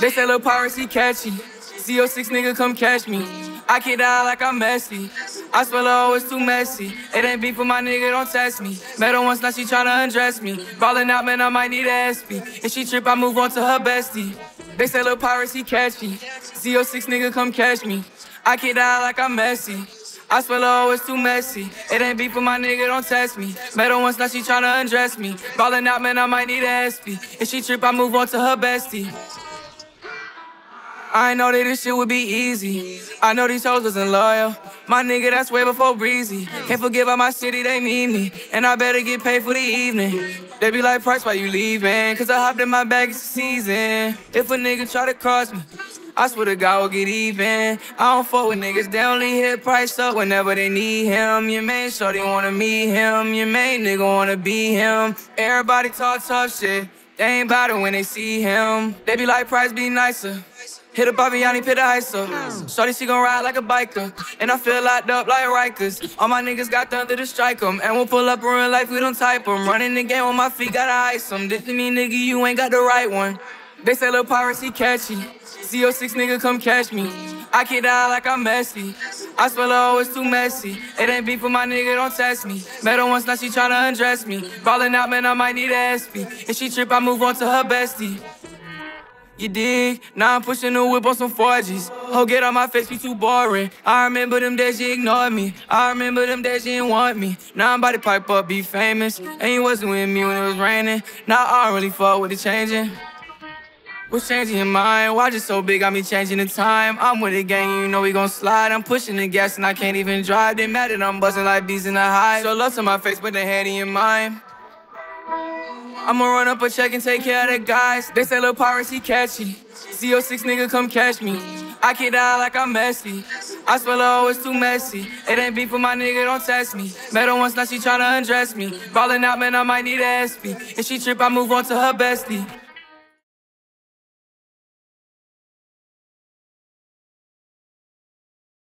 They say Lil Pyrex catchy. Z06 nigga come catch me. I get down like I'm Messi. I spell oh, it's too messy. It ain't beef for my nigga, don't test me. Met her once, now she tryna undress me. Ballin' out, man, I might need a SP. If she trip, I move on to her bestie. They say Lil Pyrex catchy. Z06 nigga come catch me. I get down like I'm Messi. I spell oh, it's too messy. It ain't beef for my nigga, don't test me. Met her once, now she tryna undress me. Ballin' out, man, I might need a SP. If she trip, I move on to her bestie. I know that this shit would be easy. I know these hoes wasn't loyal. My nigga, that's way before breezy. Can't forget about my city, they need me. And I better get paid for the evening. They be like, Pryce, why you leaving? Cause I hopped in my bag, it's the season. If a nigga try to cross me, I swear to God we'll get even. I don't fuck with niggas, they only hit Pryce up whenever they need him. Your main shorty wanna meet him. Your main nigga wanna be him. Everybody talk tough shit. They ain't it when they see him. They be like, Pryce be nicer. Hit a Baviani, pit a heiser. Shorty, she gon' ride like a biker. And I feel locked up like Rikers. All my niggas got thunder to strike them. And we'll pull up in real life, we don't type them. Running the game on my feet, gotta ice them. This to me, nigga, you ain't got the right one. They say Lil Pyrex catchy. Z06 nigga, come catch me. I get down like I'm Messi. I spell oh, it's too messy. It ain't beef for my nigga, don't test me. Met her once, now she tryna undress me. Ballin' out, man, I might need a SP. If she trip, I move on to her bestie. You dig? Now I'm pushing the whip on some 4Gs. Ho, get on my face, be too boring. I remember them days you ignored me. I remember them days you didn't want me. Now I'm about to pipe up, be famous. And you wasn't with me when it was raining. Now I don't really fuck with the changing. What's changing your mind? Why just so big, got me changing the time. I'm with the gang, you know we gon' slide. I'm pushing the gas and I can't even drive. They mad that I'm busting like bees in the hive. So love to my face, but the head in your mind. I'ma run up a check and take care of the guys. They say Lil Pyrex catchy. Z06 nigga come catch me. I get down like I'm Messi. I spell oh, it's too messy. It ain't beef for my nigga, don't test me. Met her once, now she tryna undress me. Ballin' out, man, I might need a SP. If she trip, I move on to her bestie.